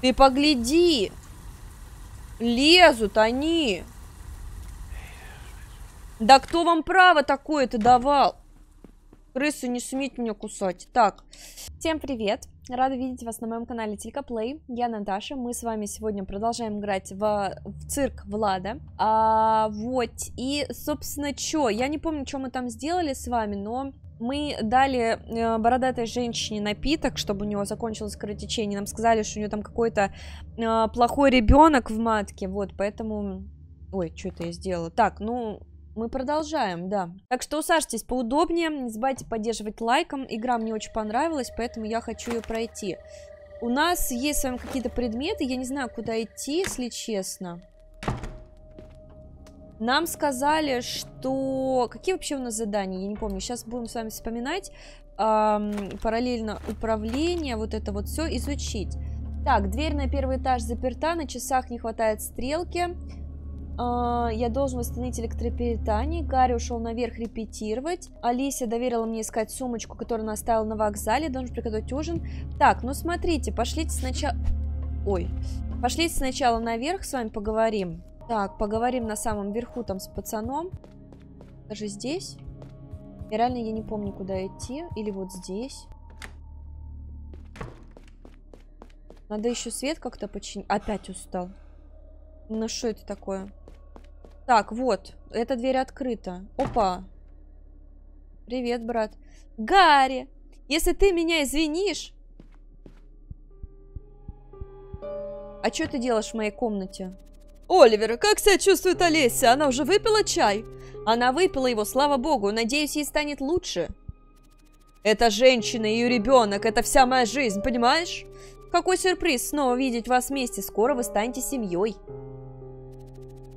Ты погляди! Лезут они! Да кто вам право такое-то давал? Крысы не сметь меня кусать. Так. Всем привет! Рада видеть вас на моем канале Телькоплей. Я Наташа. Мы с вами сегодня продолжаем играть в, в цирк Влада. А, вот. И, собственно, что? Я не помню, что мы там сделали с вами, но мы дали э, бородатой женщине напиток, чтобы у него закончилось кровотечение. Нам сказали, что у нее там какой-то э, плохой ребенок в матке. Вот, поэтому... Ой, что это я сделала? Так, ну, мы продолжаем, да. Так что усаживайтесь поудобнее, не забывайте поддерживать лайком. Игра мне очень понравилась, поэтому я хочу ее пройти. У нас есть с вами какие-то предметы, я не знаю, куда идти, если честно. Нам сказали, что... Какие вообще у нас задания? Я не помню. Сейчас будем с вами вспоминать. Эм, параллельно управление, вот это вот все изучить. Так, дверь на первый этаж заперта, на часах не хватает стрелки. Uh, я должен восстановить электропитание. Гарри ушел наверх репетировать. Алисия доверила мне искать сумочку, которую она оставила на вокзале. Должен приготовить ужин. Так, ну смотрите, пошлите сначала... Ой. Пошлите сначала наверх, с вами поговорим. Так, поговорим на самом верху там с пацаном. Даже здесь. И реально я не помню, куда идти. Или вот здесь. Надо еще свет как-то починить. Опять устал. Ну что это такое? Так, вот, эта дверь открыта. Опа. Привет, брат. Гарри, если ты меня извинишь... А что ты делаешь в моей комнате? Оливер, как себя чувствует Олеся? Она уже выпила чай? Она выпила его, слава богу. Надеюсь, ей станет лучше. Это женщина и ее ребенок. Это вся моя жизнь, понимаешь? Какой сюрприз снова видеть вас вместе. Скоро вы станете семьей.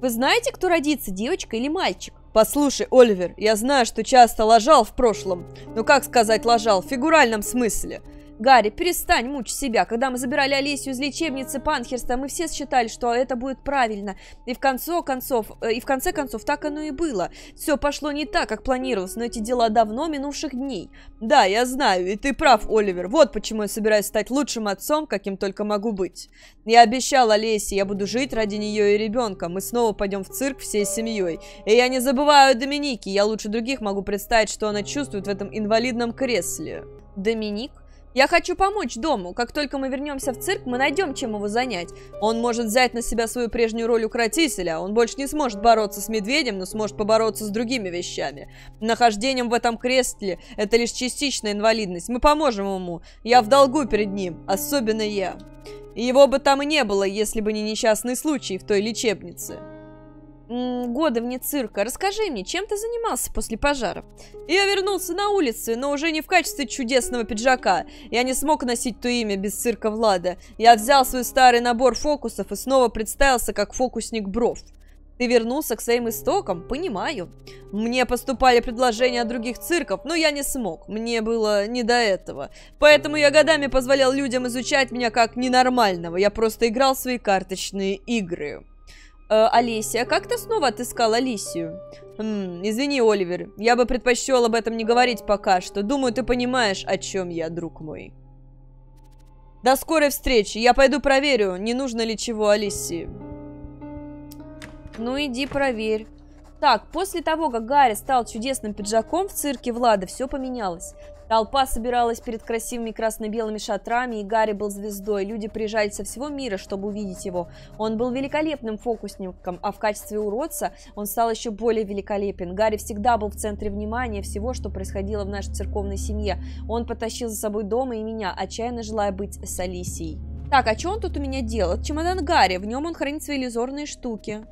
Вы знаете, кто родится, девочка или мальчик? Послушай, Оливер, я знаю, что часто лажал в прошлом. Но как сказать лажал? В фигуральном смысле. Гарри, перестань мучить себя. Когда мы забирали Алисию из лечебницы Панхерста, мы все считали, что это будет правильно. И в конце концов, э, и в конце концов, так оно и было. Все пошло не так, как планировалось, но эти дела давно минувших дней. Да, я знаю, и ты прав, Оливер. Вот почему я собираюсь стать лучшим отцом, каким только могу быть. Я обещал Олесе, я буду жить ради нее и ребенка. Мы снова пойдем в цирк всей семьей. И я не забываю Доминики. Я лучше других могу представить, что она чувствует в этом инвалидном кресле. Доминик? Я хочу помочь дому. Как только мы вернемся в цирк, мы найдем, чем его занять. Он может взять на себя свою прежнюю роль укротителя. Он больше не сможет бороться с медведем, но сможет побороться с другими вещами. Нахождением в этом кресле – это лишь частичная инвалидность. Мы поможем ему. Я в долгу перед ним. Особенно я. Его бы там и не было, если бы не несчастный случай в той лечебнице годы вне цирка. Расскажи мне, чем ты занимался после пожара? Я вернулся на улицы, но уже не в качестве чудесного пиджака. Я не смог носить то имя без цирка Влада. Я взял свой старый набор фокусов и снова представился как фокусник Бров. Ты вернулся к своим истокам? Понимаю. Мне поступали предложения от других цирков, но я не смог. Мне было не до этого. Поэтому я годами позволял людям изучать меня как ненормального. Я просто играл в свои карточные игры. Э, Олеся, как ты снова отыскал Алисию? Хм, извини, Оливер, я бы предпочел об этом не говорить пока что. Думаю, ты понимаешь, о чем я, друг мой. До скорой встречи. Я пойду проверю, не нужно ли чего Алисии. Ну, иди проверь. Так, после того, как Гарри стал чудесным пиджаком в цирке Влада, все поменялось. Толпа собиралась перед красивыми красно-белыми шатрами, и Гарри был звездой. Люди приезжали со всего мира, чтобы увидеть его. Он был великолепным фокусником, а в качестве уродца он стал еще более великолепен. Гарри всегда был в центре внимания всего, что происходило в нашей церковной семье. Он потащил за собой дома и меня, отчаянно желая быть с Алисией. Так, а что он тут у меня делает? Чемодан Гарри, в нем он хранит свои иллюзорные штуки.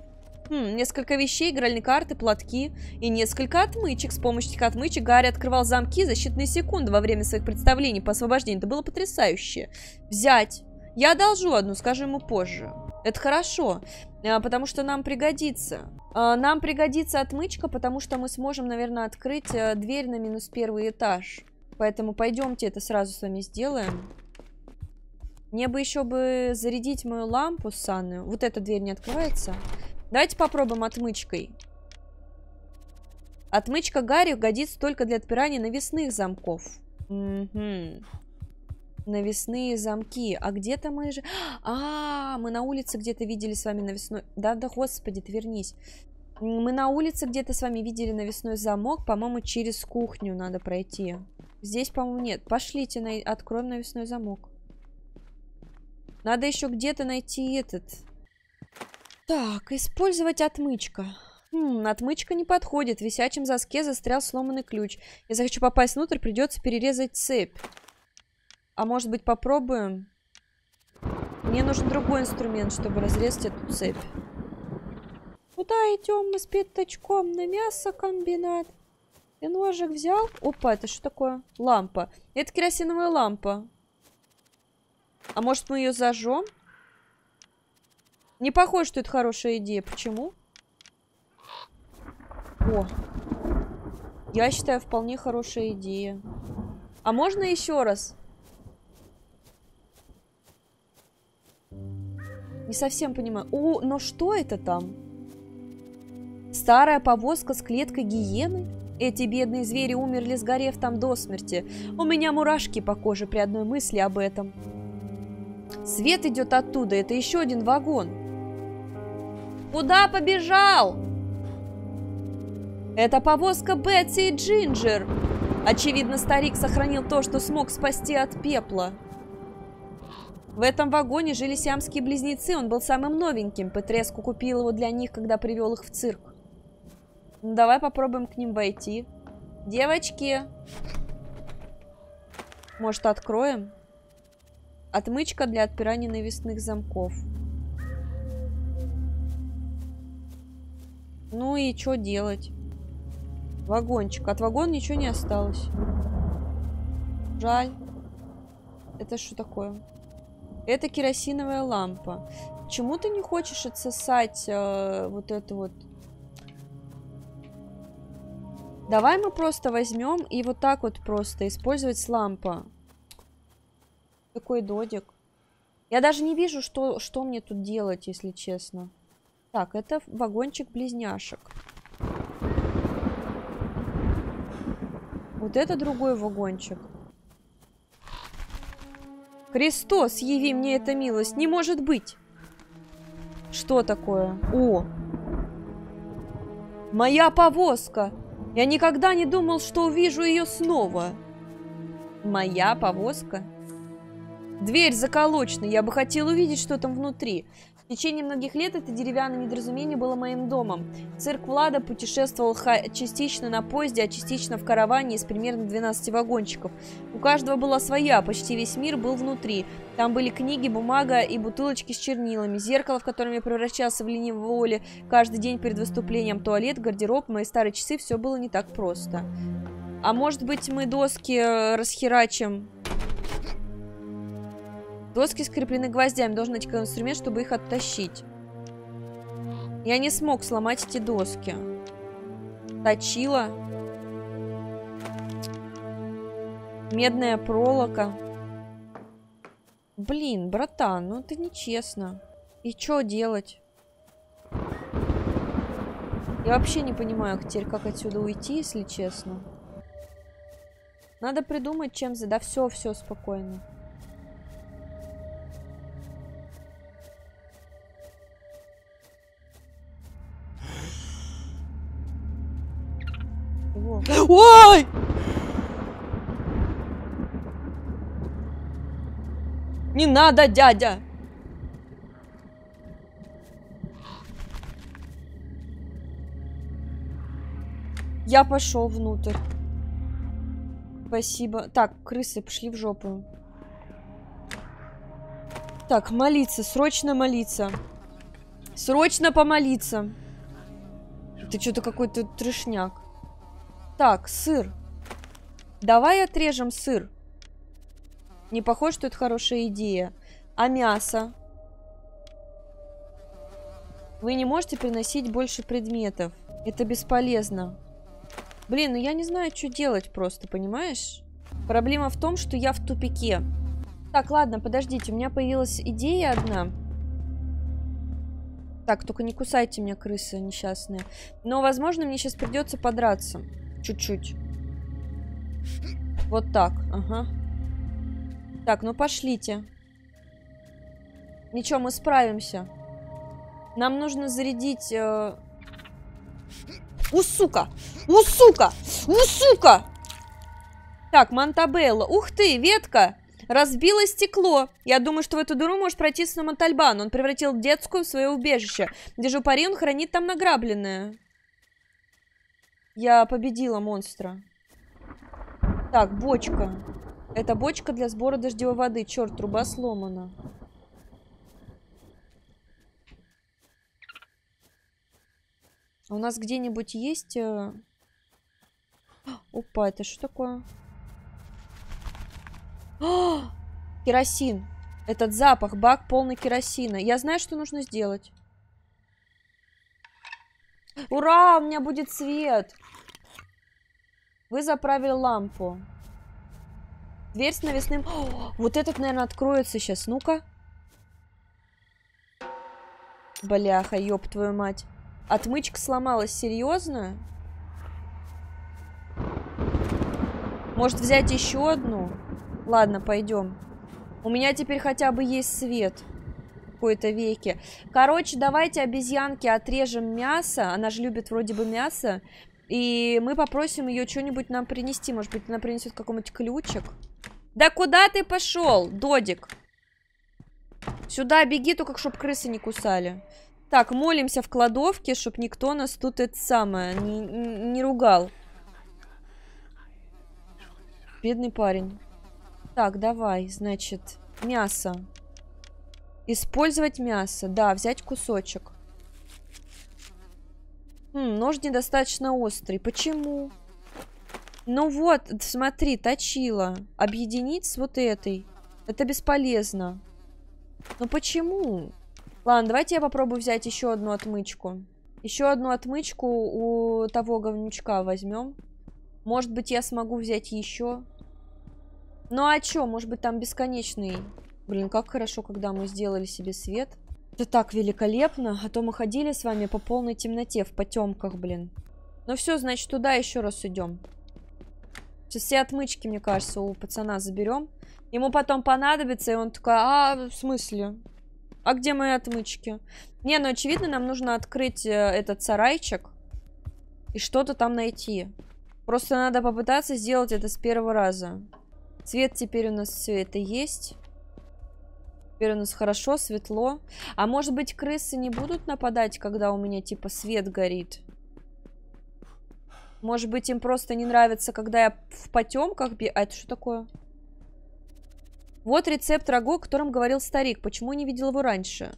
Хм, несколько вещей, игральные карты, платки и несколько отмычек. С помощью этих отмычек Гарри открывал замки за считанные секунды во время своих представлений по освобождению. Это было потрясающе. Взять. Я одолжу одну, скажу ему позже. Это хорошо, а, потому что нам пригодится. А, нам пригодится отмычка, потому что мы сможем, наверное, открыть э, дверь на минус первый этаж. Поэтому пойдемте это сразу с вами сделаем. Мне бы еще бы зарядить мою лампу санную. Вот эта дверь не открывается. Давайте попробуем отмычкой. Отмычка Гарри годится только для отпирания навесных замков. Угу. Навесные замки. А где-то мы же... А, мы на улице где-то видели с вами навесной... Да, да, господи, ты вернись. Мы на улице где-то с вами видели навесной замок. По-моему, через кухню надо пройти. Здесь, по-моему, нет. Пошлите, на... откроем навесной замок. Надо еще где-то найти этот... Так, использовать отмычка. Хм, отмычка не подходит. В висячем заске застрял сломанный ключ. Если хочу попасть внутрь, придется перерезать цепь. А может быть попробуем? Мне нужен другой инструмент, чтобы разрезать эту цепь. Куда идем мы с пятачком? На мясокомбинат. Ты ножик взял? Опа, это что такое? Лампа. Это керосиновая лампа. А может мы ее зажжем? Не похоже, что это хорошая идея. Почему? О. Я считаю, вполне хорошая идея. А можно еще раз? Не совсем понимаю. О, но что это там? Старая повозка с клеткой гиены? Эти бедные звери умерли, сгорев там до смерти. У меня мурашки по коже при одной мысли об этом. Свет идет оттуда, это еще один вагон. Куда побежал? Это повозка Бетси и Джинджер. Очевидно, старик сохранил то, что смог спасти от пепла. В этом вагоне жили сиамские близнецы, он был самым новеньким. Петреску купил его для них, когда привел их в цирк. Ну, давай попробуем к ним войти. Девочки! Может, откроем? Отмычка для отпирания навесных замков. Ну и что делать? Вагончик. От вагона ничего не осталось. Жаль. Это что такое? Это керосиновая лампа. Почему ты не хочешь отсосать э, вот это вот? Давай мы просто возьмем и вот так вот просто использовать с лампа. Такой додик. Я даже не вижу, что, что мне тут делать, если честно. Так, это вагончик близняшек. Вот это другой вагончик. Христос, яви мне эта милость. Не может быть. Что такое? О! Моя повозка! Я никогда не думал, что увижу ее снова. Моя повозка? Дверь заколочена. Я бы хотел увидеть, что там внутри. В течение многих лет это деревянное недоразумение было моим домом. Цирк Влада путешествовал частично на поезде, а частично в караване из примерно 12 вагончиков. У каждого была своя, почти весь мир был внутри. Там были книги, бумага и бутылочки с чернилами, зеркало, в котором я превращался в ленивого воли каждый день перед выступлением, туалет, гардероб, мои старые часы, все было не так просто. А может быть мы доски э, расхерачим Доски скреплены гвоздями. Должен найти инструмент, чтобы их оттащить. Я не смог сломать эти доски. Точила. Медная проволока. Блин, братан, ну это нечестно. И что делать? Я вообще не понимаю теперь, как отсюда уйти, если честно. Надо придумать, чем за... Да все, все спокойно. Ой! Не надо, дядя! Я пошел внутрь. Спасибо. Так, крысы, пошли в жопу. Так, молиться, срочно молиться. Срочно помолиться. Ты что-то какой-то трешняк. Так, сыр. Давай отрежем сыр. Не похоже, что это хорошая идея. А мясо? Вы не можете приносить больше предметов. Это бесполезно. Блин, ну я не знаю, что делать просто, понимаешь? Проблема в том, что я в тупике. Так, ладно, подождите, у меня появилась идея одна. Так, только не кусайте меня, крысы несчастные. Но, возможно, мне сейчас придется подраться. Чуть-чуть. Вот так, ага. Так, ну пошлите. Ничего, мы справимся. Нам нужно зарядить... Э... У, сука! У, сука! У, сука! Так, Монтабелла. Ух ты, ветка! Разбило стекло. Я думаю, что в эту дыру может протиснуться Монтальбан. Он превратил детскую в свое убежище. Держу пари, он хранит там награбленное. Я победила монстра. Так, бочка. Это бочка для сбора дождевой воды. Черт, труба сломана. У нас где-нибудь есть... Э, опа, это что такое? О, керосин. Этот запах, бак полный керосина. Я знаю, что нужно сделать. Ура, у меня будет свет. Вы заправили лампу. Дверь с навесным... О, вот этот, наверное, откроется сейчас. Ну-ка. Бляха, ёб твою мать. Отмычка сломалась. Серьезно? Может взять еще одну? Ладно, пойдем. У меня теперь хотя бы есть свет. Какой-то веке. Короче, давайте обезьянки отрежем мясо. Она же любит вроде бы мясо. И мы попросим ее что-нибудь нам принести. Может быть, она принесет какой-нибудь ключик. Да куда ты пошел, Додик? Сюда беги, только чтоб крысы не кусали. Так, молимся в кладовке, чтоб никто нас тут это самое не, не ругал. Бедный парень. Так, давай, значит, мясо. Использовать мясо. Да, взять кусочек. Хм, нож недостаточно острый. Почему? Ну вот, смотри, точила. Объединить с вот этой. Это бесполезно. Ну почему? Ладно, давайте я попробую взять еще одну отмычку. Еще одну отмычку у того говнючка возьмем. Может быть, я смогу взять еще. Ну а чё, может быть там бесконечный... Блин, как хорошо, когда мы сделали себе свет. Это так великолепно, а то мы ходили с вами по полной темноте, в потемках, блин. Ну все, значит, туда еще раз идем. Сейчас все отмычки, мне кажется, у пацана заберем. Ему потом понадобится, и он такой, а, в смысле? А где мои отмычки? Не, ну, очевидно, нам нужно открыть э, этот сарайчик и что-то там найти. Просто надо попытаться сделать это с первого раза. Цвет теперь у нас все это есть. Теперь у нас хорошо, светло. А может быть крысы не будут нападать, когда у меня типа свет горит? Может быть им просто не нравится, когда я в потемках... Би... А это что такое? Вот рецепт рагу, о котором говорил старик. Почему не видел его раньше?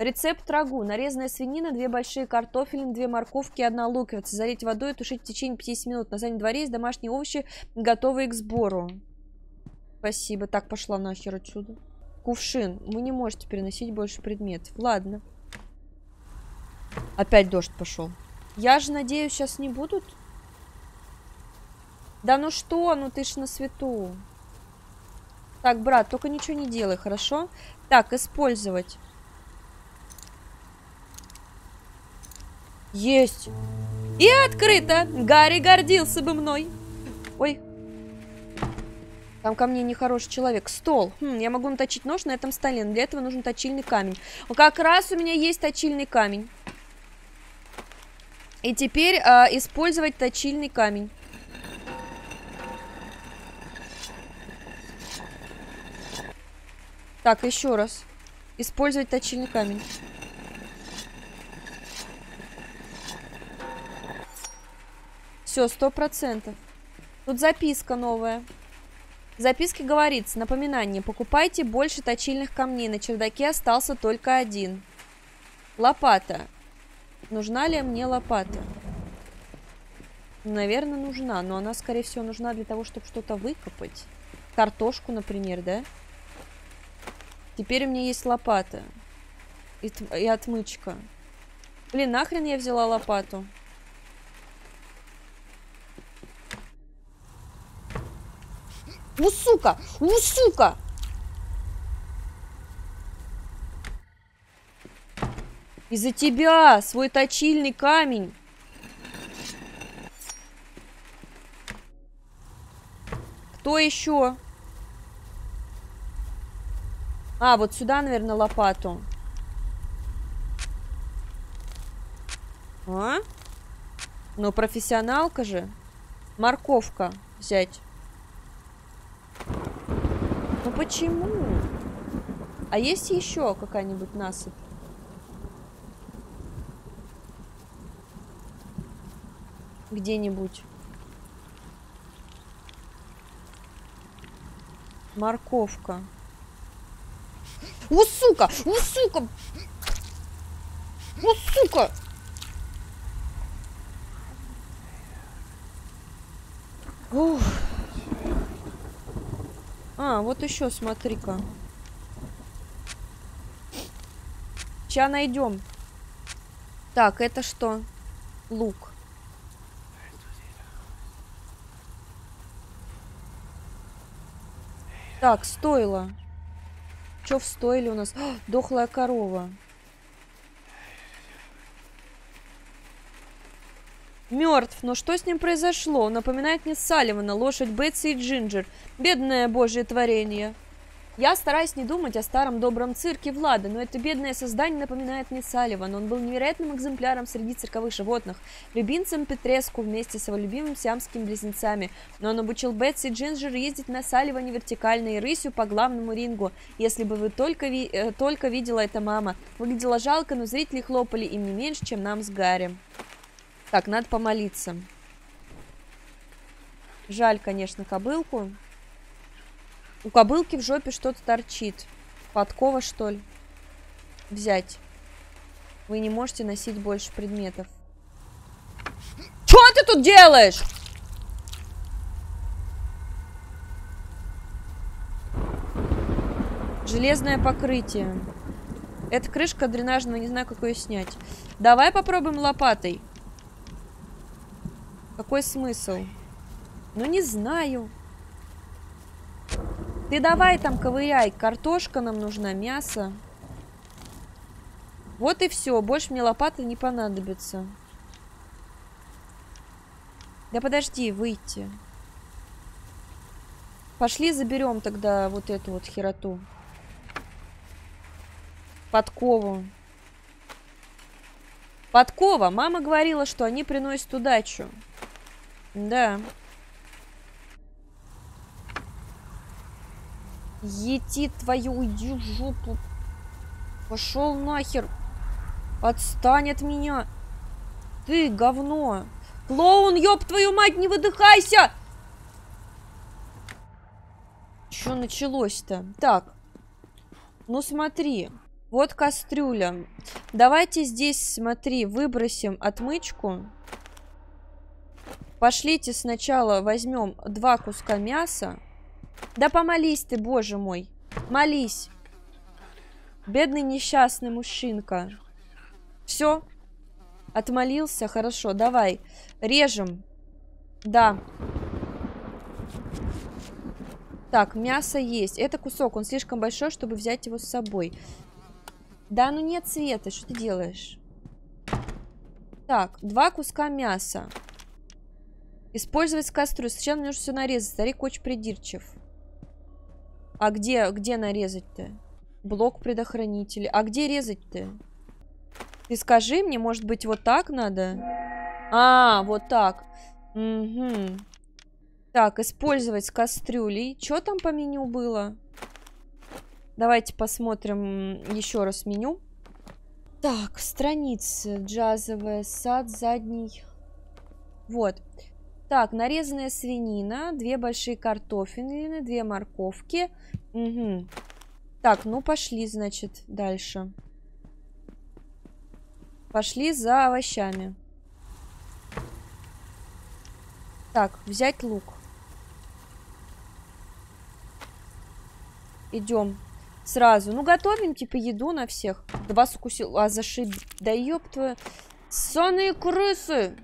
Рецепт рагу. Нарезанная свинина, две большие картофелины, две морковки, одна луковица. Залить водой и тушить в течение 50 минут. На заднем дворе есть домашние овощи, готовые к сбору. Спасибо. Так, пошла нахер отсюда. Кувшин. Вы не можете переносить больше предметов. Ладно. Опять дождь пошел. Я же надеюсь, сейчас не будут? Да ну что, ну ты ж на свету. Так, брат, только ничего не делай, хорошо? Так, использовать. Есть. И открыто. Гарри гордился бы мной. Ой, там ко мне нехороший человек. Стол. Хм, я могу наточить нож на этом столе, но для этого нужен точильный камень. Как раз у меня есть точильный камень. И теперь э, использовать точильный камень. Так, еще раз. Использовать точильный камень. Все, сто процентов. Тут записка новая. В записке говорится, напоминание, покупайте больше точильных камней, на чердаке остался только один. Лопата. Нужна ли мне лопата? Наверное, нужна, но она, скорее всего, нужна для того, чтобы что-то выкопать. Картошку, например, да? Теперь у меня есть лопата. И, и отмычка. Блин, нахрен я взяла лопату? У, сука! У, сука! Из-за тебя свой точильный камень. Кто еще? А, вот сюда, наверное, лопату. А? Ну, профессионалка же. Морковка взять. Почему? А есть еще какая-нибудь насыпь? Где-нибудь. Морковка. У, сука! У, сука! У, сука! Ух. А, вот еще, смотри-ка. Сейчас найдем. Так, это что? Лук. Так, стоило. Что в стойле у нас? О, дохлая корова. Мертв, но что с ним произошло? Напоминает мне Салливана, лошадь Бетси и Джинджер. Бедное божье творение. Я стараюсь не думать о старом добром цирке Влада, но это бедное создание напоминает мне Салливан. Он был невероятным экземпляром среди цирковых животных, любимцем Петреску вместе с его любимым сиамскими близнецами. Но он обучил Бетси и Джинджер ездить на Салливане вертикально и рысью по главному рингу. Если бы вы только, ви э, только видела это мама. Выглядела жалко, но зрители хлопали им не меньше, чем нам с Гарри. Так, надо помолиться. Жаль, конечно, кобылку. У кобылки в жопе что-то торчит. Подкова, что ли? Взять. Вы не можете носить больше предметов. Что ты тут делаешь? Железное покрытие. Это крышка дренажная, не знаю, как ее снять. Давай попробуем лопатой. Какой смысл? Ну, не знаю. Ты давай там ковыряй. Картошка нам нужна, мясо. Вот и все. Больше мне лопаты не понадобится. Да подожди, выйти. Пошли заберем тогда вот эту вот хероту. Подкову. Подкова. Мама говорила, что они приносят удачу. Да. Ети твою, уйди в жопу. Пошел нахер. Отстань от меня. Ты говно. Клоун, ёб твою мать, не выдыхайся! Что началось-то? Так. Ну смотри. Вот кастрюля. Давайте здесь, смотри, выбросим отмычку. Пошлите сначала возьмем два куска мяса. Да помолись ты, боже мой. Молись. Бедный несчастный мужчинка. Все? Отмолился? Хорошо, давай. Режем. Да. Так, мясо есть. Это кусок, он слишком большой, чтобы взять его с собой. Да, ну нет цвета, что ты делаешь? Так, два куска мяса. Использовать кастрюлю. Сначала нужно все нарезать. Старик очень придирчив. А где, где нарезать-то? Блок предохранителя. А где резать-то? Ты скажи мне, может быть, вот так надо? А, вот так. Угу. Так, использовать с кастрюлей. Что там по меню было? Давайте посмотрим еще раз меню. Так, страница джазовая, сад задний. Вот. Так, нарезанная свинина, две большие картофелины, две морковки. Угу. Так, ну пошли, значит, дальше. Пошли за овощами. Так, взять лук. Идем. Сразу. Ну, готовим, типа, еду на всех. Два укусил. А, зашиб. Да ёб твою. Сонные крысы!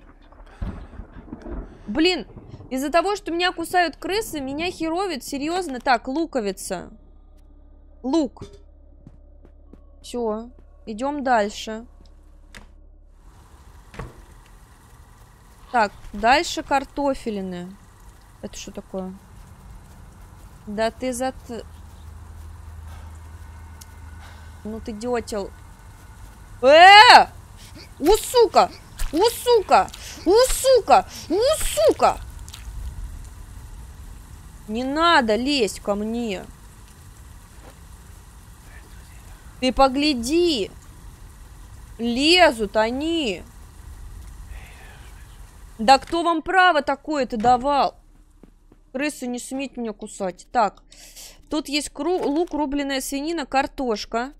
Блин, из-за того, что меня кусают крысы, меня херовит, серьезно. Так, луковица. Лук. Все, идем дальше. Так, дальше картофелины. Это что такое? Да ты за... Ну ты дётел. Э! У, сука! У, сука! У, сука! У, сука! Не надо лезть ко мне. Ты погляди. Лезут они. Да кто вам право такое-то давал? Крысы не суметь меня кусать. Так, тут есть кру лук, рубленая свинина, картошка,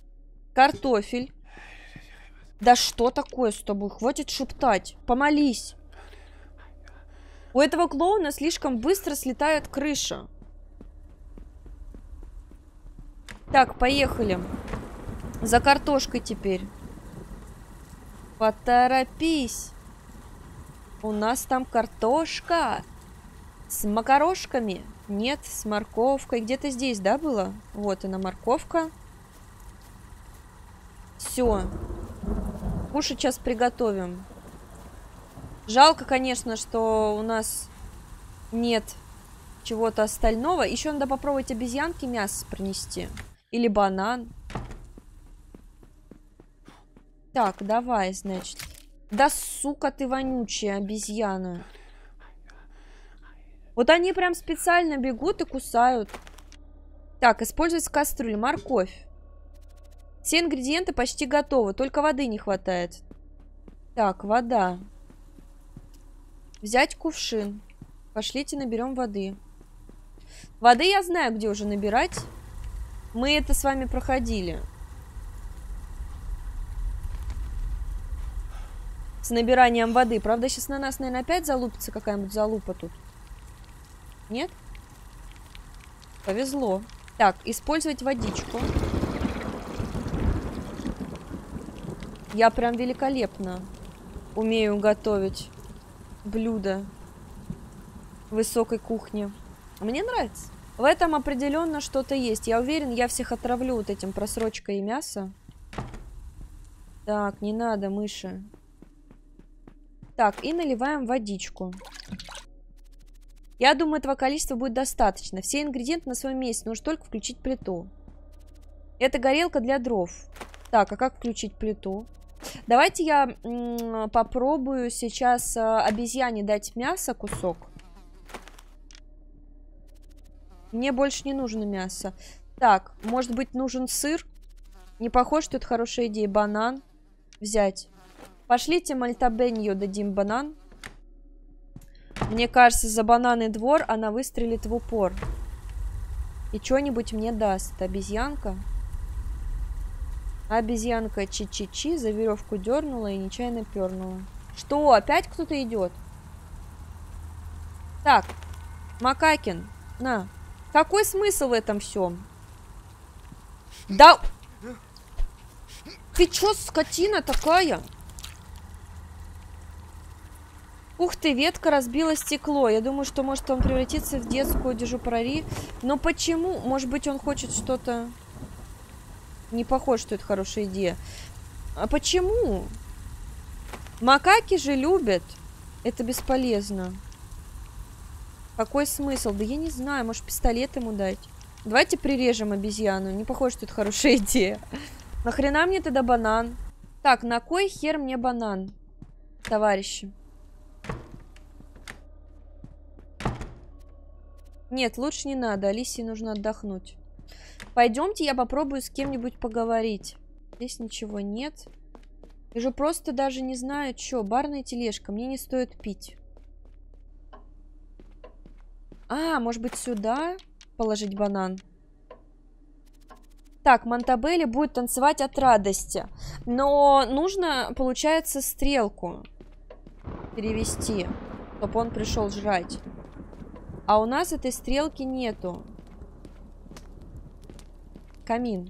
картофель. Да что такое с тобой? Хватит шептать. Помолись. У этого клоуна слишком быстро слетает крыша. Так, поехали. За картошкой теперь. Поторопись. У нас там картошка. С макарошками. Нет, с морковкой. Где-то здесь, да, было? Вот она, морковка. Все. Кушать сейчас приготовим. Жалко, конечно, что у нас нет чего-то остального. Еще надо попробовать обезьянки мясо принести. Или банан. Так, давай, значит. Да сука ты вонючая обезьяна. Вот они прям специально бегут и кусают. Так, использовать кастрюлю. Морковь. Все ингредиенты почти готовы, только воды не хватает. Так, вода. Взять кувшин. Пошлите наберем воды. Воды я знаю, где уже набирать. Мы это с вами проходили. С набиранием воды. Правда, сейчас на нас, наверное, опять залупится какая-нибудь залупа тут. Нет? Повезло. Так, использовать водичку. Я прям великолепно умею готовить блюда высокой кухни. Мне нравится. В этом определенно что-то есть. Я уверен, я всех отравлю вот этим просрочкой мяса. Так, не надо, мыши. Так, и наливаем водичку. Я думаю, этого количества будет достаточно. Все ингредиенты на своем месте. Нужно только включить плиту. Это горелка для дров. Так, а как включить плиту? Давайте я попробую сейчас э, обезьяне дать мясо кусок. Мне больше не нужно мясо. Так, может быть нужен сыр? Не похож, что это хорошая идея. Банан взять. Пошлите Мальтабенью дадим банан. Мне кажется, за бананы двор она выстрелит в упор. И что-нибудь мне даст. Обезьянка. Обезьянка чи-чи-чи за веревку дернула и нечаянно пернула. Что, опять кто-то идет? Так, Макакин, на. Какой смысл в этом всем? Да... Ты чё, скотина такая? Ух ты, ветка разбила стекло. Я думаю, что может он превратиться в детскую дежупрари. Но почему? Может быть, он хочет что-то... Не похоже, что это хорошая идея. А почему? Макаки же любят. Это бесполезно. Какой смысл? Да я не знаю, может пистолет ему дать? Давайте прирежем обезьяну. Не похоже, что это хорошая идея. Нахрена мне тогда банан? Так, на кой хер мне банан? Товарищи. Нет, лучше не надо. Алисе нужно отдохнуть. Пойдемте, я попробую с кем-нибудь поговорить. Здесь ничего нет. Я же просто даже не знаю, что. Барная тележка. Мне не стоит пить. А, может быть сюда положить банан? Так, Монтабелли будет танцевать от радости. Но нужно, получается, стрелку перевести, чтобы он пришел жрать. А у нас этой стрелки нету. Камин.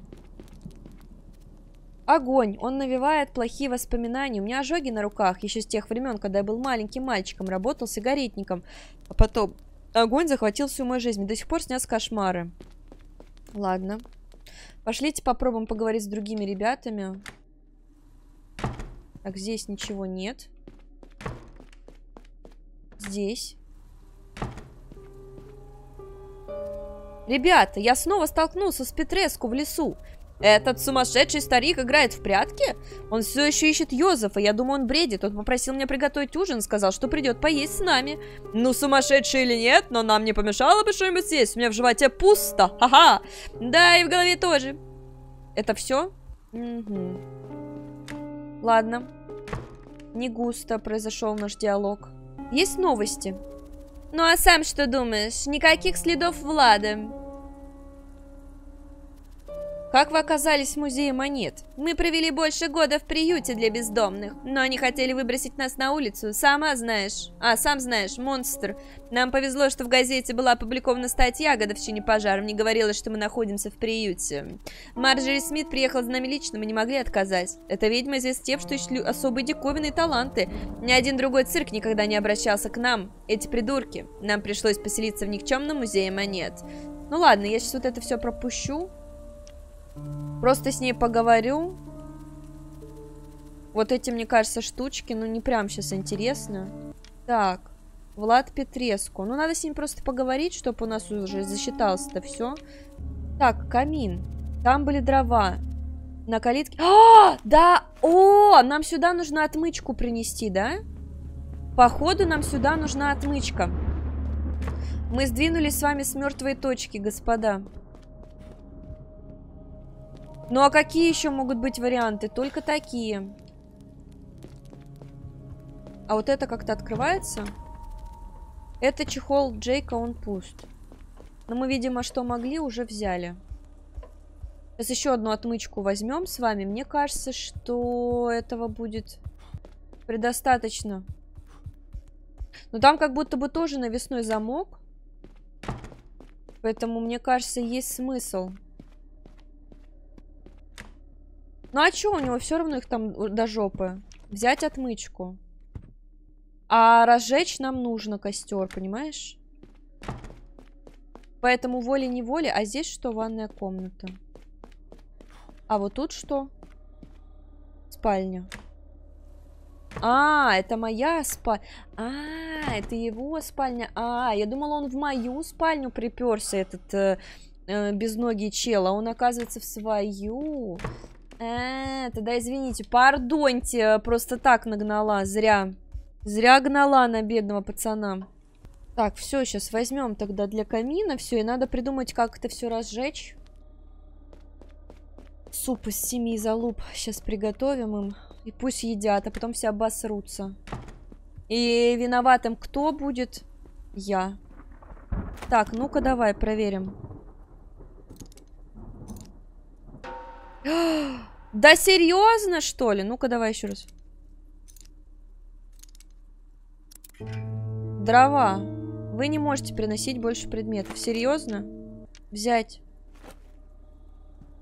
Огонь. Он навевает плохие воспоминания. У меня ожоги на руках еще с тех времен, когда я был маленьким мальчиком, работал сигаретником. А потом огонь захватил всю мою жизнь. До сих пор снятся кошмары. Ладно. Пошлите попробуем поговорить с другими ребятами. Так, здесь ничего нет. Здесь. Ребята, я снова столкнулся с Петреску в лесу. Этот сумасшедший старик играет в прятки? Он все еще ищет Йозефа. Я думаю, он бредит. Он попросил меня приготовить ужин, сказал, что придет поесть с нами. Ну, сумасшедший или нет, но нам не помешало бы что-нибудь съесть. У меня в животе пусто. Ха-ха. Да, и в голове тоже. Это все? Угу. Ладно. Не густо произошел наш диалог. Есть новости? Ну а сам что думаешь? Никаких следов Влада. Как вы оказались в музее монет? Мы провели больше года в приюте для бездомных, но они хотели выбросить нас на улицу, сама знаешь. А, сам знаешь, монстр. Нам повезло, что в газете была опубликована статья о годовщине пожаров, не говорилось, что мы находимся в приюте. Марджери Смит приехала за нами лично, мы не могли отказать. Эта ведьма известна тем, что ищет особые диковинные таланты. Ни один другой цирк никогда не обращался к нам. Эти придурки. Нам пришлось поселиться в никчемном музее монет. Ну ладно, я сейчас вот это все пропущу. Просто с ней поговорю. Вот эти, мне кажется, штучки, ну, не прям сейчас интересно. Так, Влад Петреску. Ну, надо с ним просто поговорить, чтобы у нас уже засчиталось-то все. Так, камин. Там были дрова. На калитке... А, да! О, нам сюда нужно отмычку принести, да? Походу, нам сюда нужна отмычка. Мы сдвинулись с вами с мертвой точки, господа. Ну а какие еще могут быть варианты? Только такие. А вот это как-то открывается? Это чехол Джейка, он пуст. Но мы, видимо, что могли, уже взяли. Сейчас еще одну отмычку возьмем с вами. Мне кажется, что этого будет предостаточно. Но там как будто бы тоже навесной замок. Поэтому, мне кажется, есть смысл. Ну а что, у него все равно их там до жопы. Взять отмычку. А разжечь нам нужно костер, понимаешь? Поэтому волей-неволей. А здесь что? Ванная комната. А вот тут что? Спальня. А, это моя спальня. А, это его спальня. А, я думала, он в мою спальню приперся, этот э, э, безногий чел. А он, оказывается, в свою. Э, тогда извините, пардоньте, просто так нагнала, зря. Зря гнала на бедного пацана. Так, все, сейчас возьмем тогда для камина все, и надо придумать, как это все разжечь. Суп из семи залуп сейчас приготовим им, и пусть едят, а потом все обосрутся. И виноватым кто будет? Я. Так, ну-ка давай проверим. Да серьезно, что ли? Ну-ка, давай еще раз. Дрова. Вы не можете приносить больше предметов. Серьезно? Взять.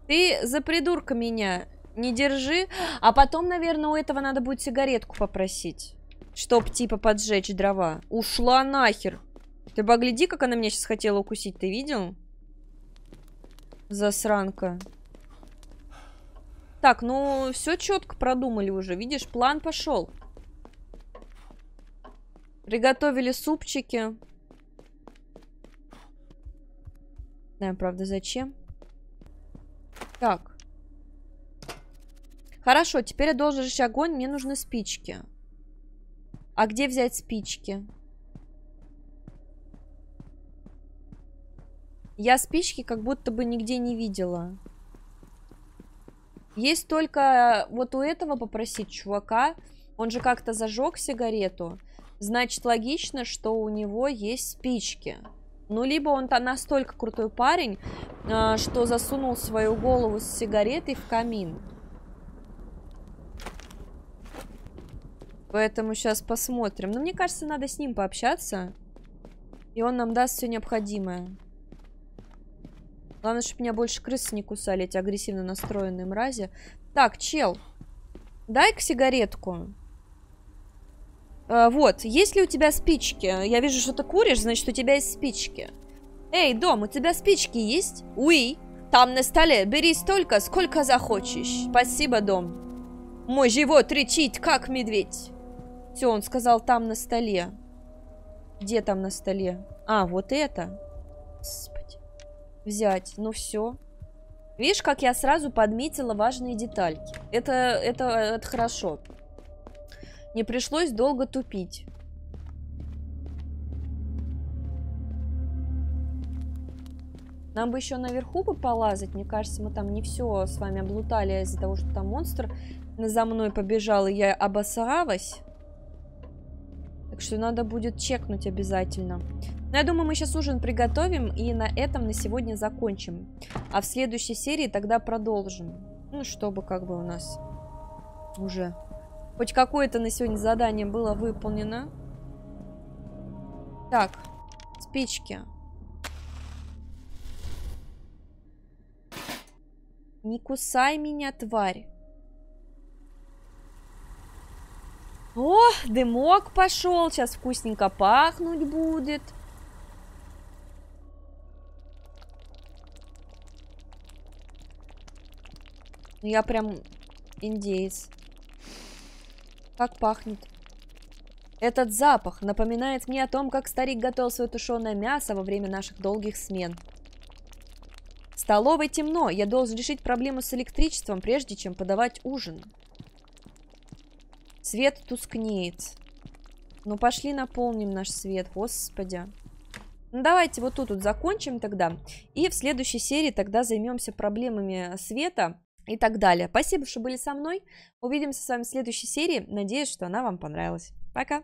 Ты за придурка меня не держи. А потом, наверное, у этого надо будет сигаретку попросить. Чтоб, типа, поджечь дрова. Ушла нахер. Ты погляди, как она меня сейчас хотела укусить. Ты видел? Засранка. Так, ну все четко продумали уже. Видишь, план пошел. Приготовили супчики. Знаю, правда, зачем. Так. Хорошо, теперь я должен жечь огонь. Мне нужны спички. А где взять спички? Я спички как будто бы нигде не видела. Есть только вот у этого попросить чувака. Он же как-то зажег сигарету. Значит, логично, что у него есть спички. Ну, либо он то настолько крутой парень, а, что засунул свою голову с сигаретой в камин. Поэтому сейчас посмотрим. Но мне кажется, надо с ним пообщаться. И он нам даст все необходимое. Главное, чтобы меня больше крысы не кусали, эти агрессивно настроенные мрази. Так, чел, дай-ка сигаретку. А, вот, есть ли у тебя спички? Я вижу, что ты куришь, значит, у тебя есть спички. Эй, дом, у тебя спички есть? Уи, там на столе, бери столько, сколько захочешь. Спасибо, дом. Мой живот речит, как медведь. Все, он сказал, там на столе. Где там на столе? А, вот это взять. Ну все. Видишь, как я сразу подметила важные детальки. Это, это, это хорошо. Не пришлось долго тупить. Нам бы еще наверху бы полазать. Мне кажется, мы там не все с вами облутали из-за того, что там монстр за мной побежал, и я обосралась. Так что надо будет чекнуть обязательно. Но я думаю, мы сейчас ужин приготовим и на этом на сегодня закончим. А в следующей серии тогда продолжим. Ну, чтобы как бы у нас уже хоть какое-то на сегодня задание было выполнено. Так, спички. Не кусай меня, тварь. О, дымок пошел, сейчас вкусненько пахнуть будет. Я прям индейец. Как пахнет. Этот запах напоминает мне о том, как старик готовил свое тушеное мясо во время наших долгих смен. Столовой темно, я должен решить проблему с электричеством, прежде чем подавать ужин. Свет тускнеет. Ну, пошли наполним наш свет, господи. Ну, давайте вот тут вот закончим тогда. И в следующей серии тогда займемся проблемами света и так далее. Спасибо, что были со мной. Увидимся с вами в следующей серии. Надеюсь, что она вам понравилась. Пока!